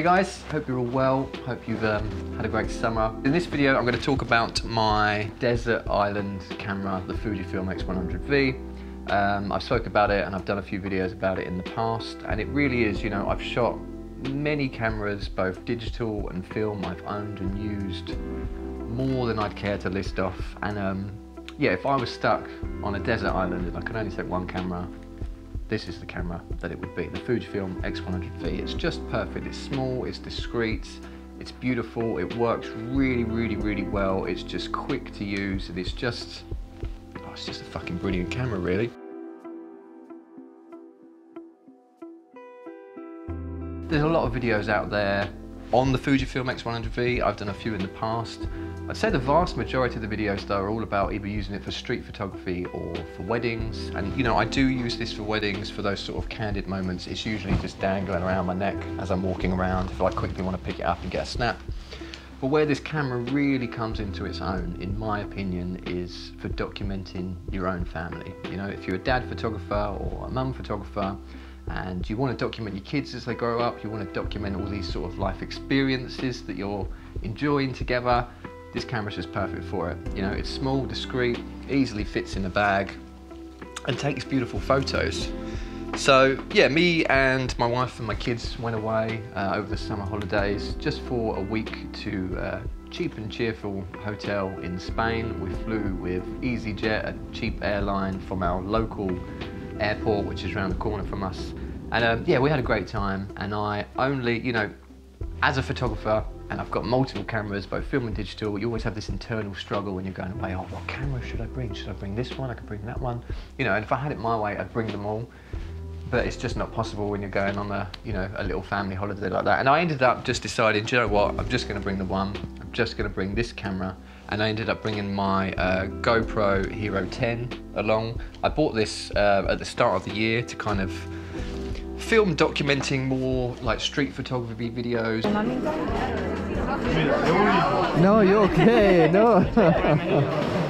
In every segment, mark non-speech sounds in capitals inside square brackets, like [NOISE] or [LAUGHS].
Hey guys, hope you're all well. Hope you've um, had a great summer. In this video, I'm going to talk about my desert island camera, the Fujifilm X100V. Um, I've spoke about it and I've done a few videos about it in the past, and it really is, you know, I've shot many cameras, both digital and film, I've owned and used more than I'd care to list off. And um, yeah, if I was stuck on a desert island and I could only take one camera, this is the camera that it would be, the Fujifilm X100V. It's just perfect, it's small, it's discreet, it's beautiful, it works really, really, really well. It's just quick to use and it's just, oh, it's just a fucking brilliant camera really. There's a lot of videos out there on the Fujifilm X100V. I've done a few in the past. I'd say the vast majority of the videos though are all about either using it for street photography or for weddings. And you know, I do use this for weddings for those sort of candid moments. It's usually just dangling around my neck as I'm walking around if I quickly want to pick it up and get a snap. But where this camera really comes into its own, in my opinion, is for documenting your own family. You know, if you're a dad photographer or a mum photographer, and you want to document your kids as they grow up, you want to document all these sort of life experiences that you're enjoying together, this camera's just perfect for it. You know, it's small, discreet, easily fits in a bag, and takes beautiful photos. So yeah, me and my wife and my kids went away uh, over the summer holidays just for a week to a uh, cheap and cheerful hotel in Spain. We flew with EasyJet, a cheap airline from our local airport, which is around the corner from us. And um, yeah, we had a great time. And I only, you know, as a photographer, and I've got multiple cameras, both film and digital, you always have this internal struggle when you're going away, oh, what camera should I bring? Should I bring this one? I could bring that one. You know, and if I had it my way, I'd bring them all. But it's just not possible when you're going on a, you know, a little family holiday like that. And I ended up just deciding, you know what? I'm just going to bring the one. I'm just going to bring this camera. And I ended up bringing my uh, GoPro Hero 10 along. I bought this uh, at the start of the year to kind of film documenting more like street photography videos. No, you're okay, no. [LAUGHS]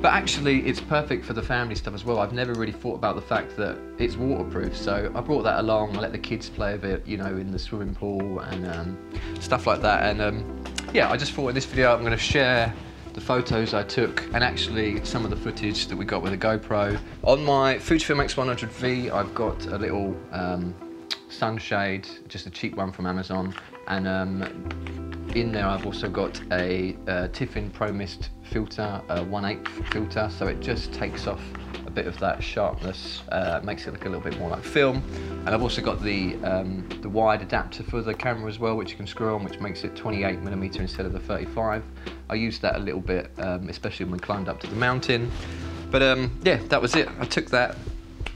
but actually it's perfect for the family stuff as well. I've never really thought about the fact that it's waterproof. So I brought that along, I let the kids play a bit, you know, in the swimming pool and um, stuff like that. And um, yeah, I just thought in this video I'm gonna share the photos I took and actually some of the footage that we got with a GoPro. On my Fujifilm X100V, I've got a little um, sunshade, just a cheap one from Amazon, and um, in there I've also got a, a Tiffen Pro Mist filter, a 1 8 filter, so it just takes off a bit of that sharpness, uh, makes it look a little bit more like film. And I've also got the, um, the wide adapter for the camera as well, which you can screw on, which makes it 28 millimeter instead of the 35. I used that a little bit, um, especially when we climbed up to the mountain. But um, yeah, that was it. I took that,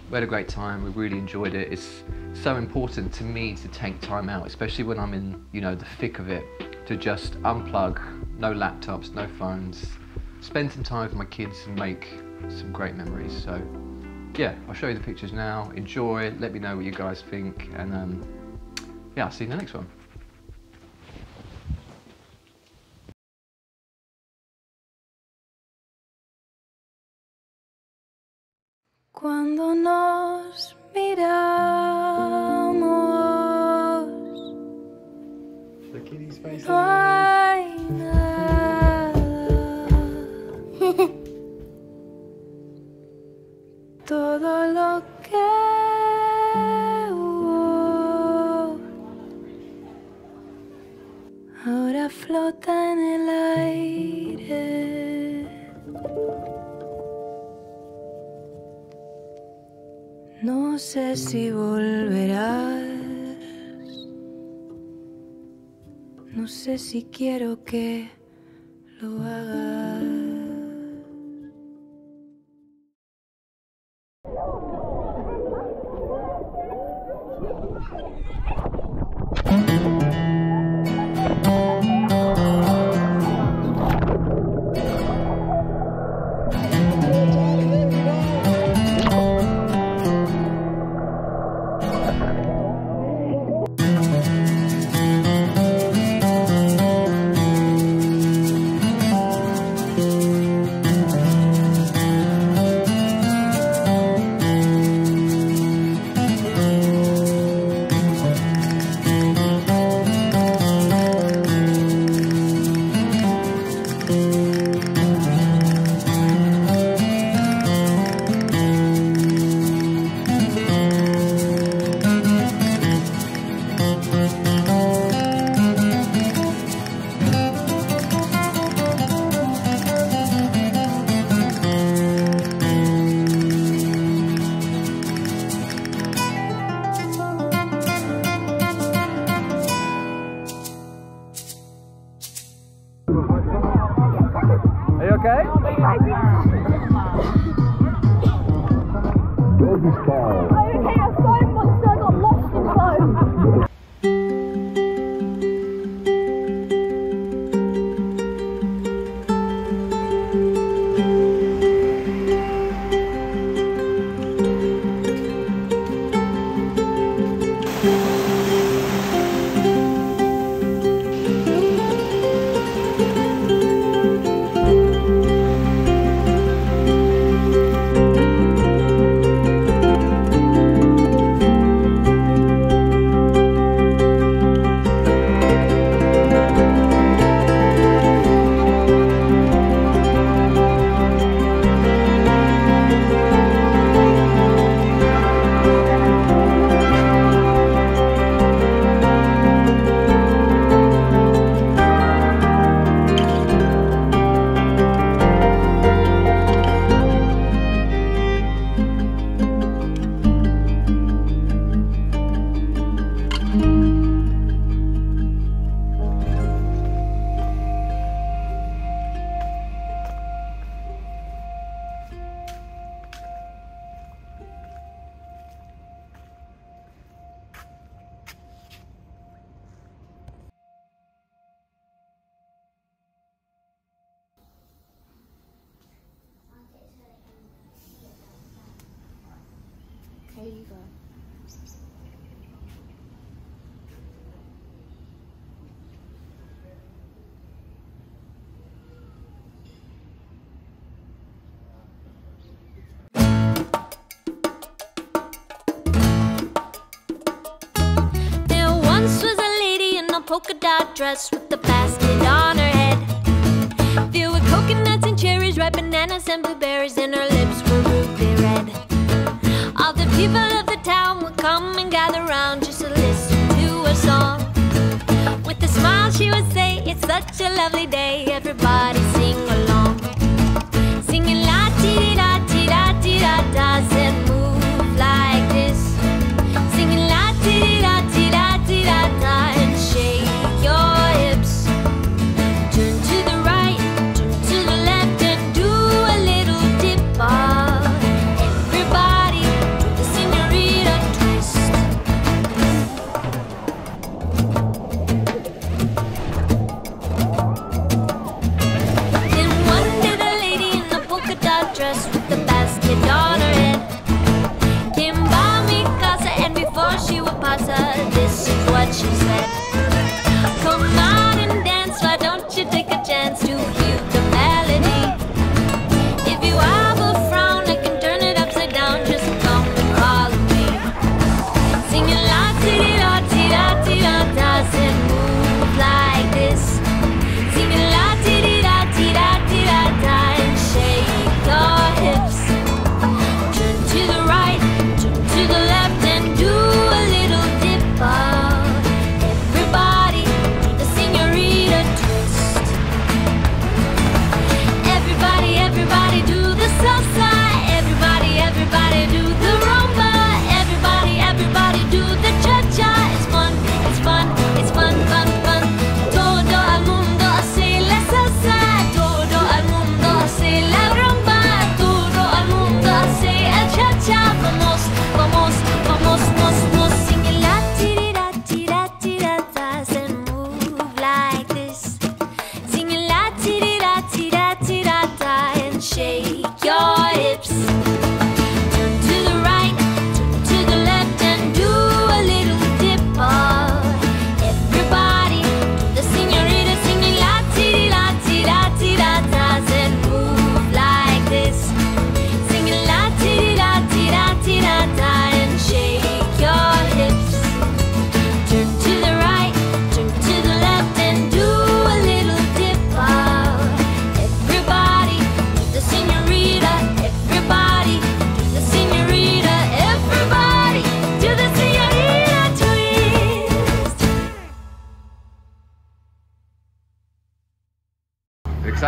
we had a great time, we really enjoyed it. It's so important to me to take time out, especially when I'm in, you know, the thick of it, to just unplug, no laptops, no phones, spend some time with my kids and make some great memories. So yeah, I'll show you the pictures now. Enjoy, let me know what you guys think, and um, yeah, I'll see you in the next one. Cuando nos miramos, no hay nada. Si quiero que lo hagas. There you go. polka dot dress with a basket on her head. There were coconuts and cherries, ripe bananas and blueberries in her People of the town would come and gather round just to listen to her song. With a smile, she would say, It's such a lovely day, everybody sing answer. This is what she said. Come on.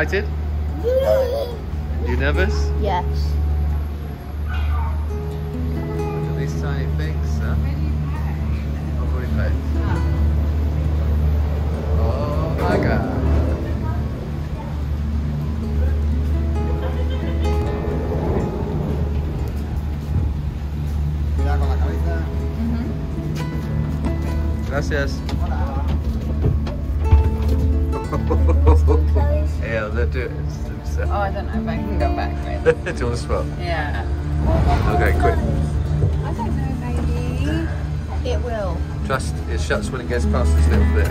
excited? you nervous? Yes. Look at these tiny things, huh? Oh, oh my god. Mm-hmm. Gracias. It's- it's, Oh, I don't know if I can go back. Maybe. [LAUGHS] Do you want to swap? Yeah. Okay, quick. I don't know, maybe. It will. Trust it shuts when it gets past this little bit.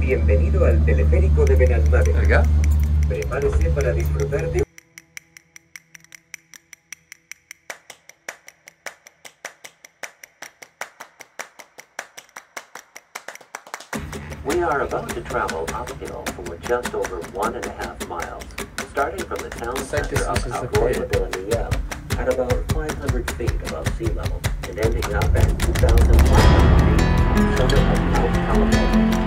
Bienvenido al teleférico de Benalmádena. There we go. Prepárese para disfrutar de about to travel uphill for just over one and a half miles, starting from the town center of distance as de la Miel at about 500 feet above sea level and ending up at 2,500 feet summit of Mount Calamorro.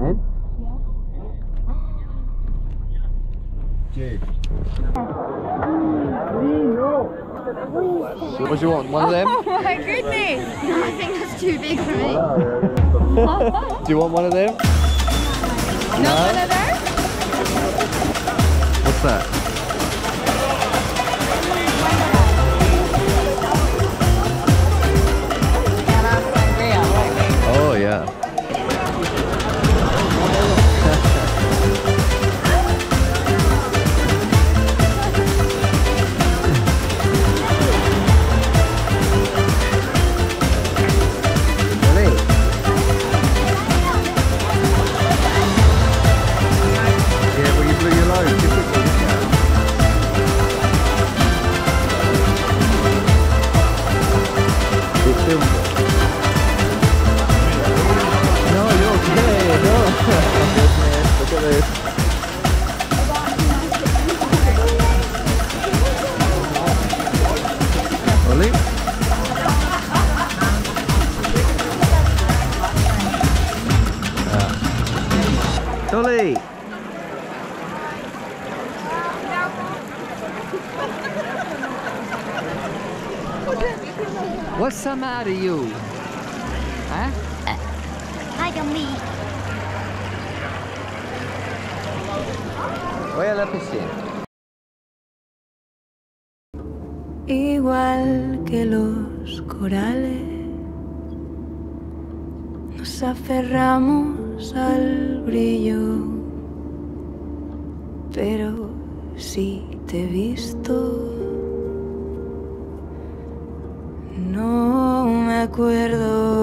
Eh? Che, What do you want? One of them? [LAUGHS] Oh my goodness! No, I think that's too big for me. Do you want one of them? Not one of those? What's that? Ah. What's the matter, you? Voy a la piscina. Igual que los corales, nos aferramos al brillo, pero si te he visto, no me acuerdo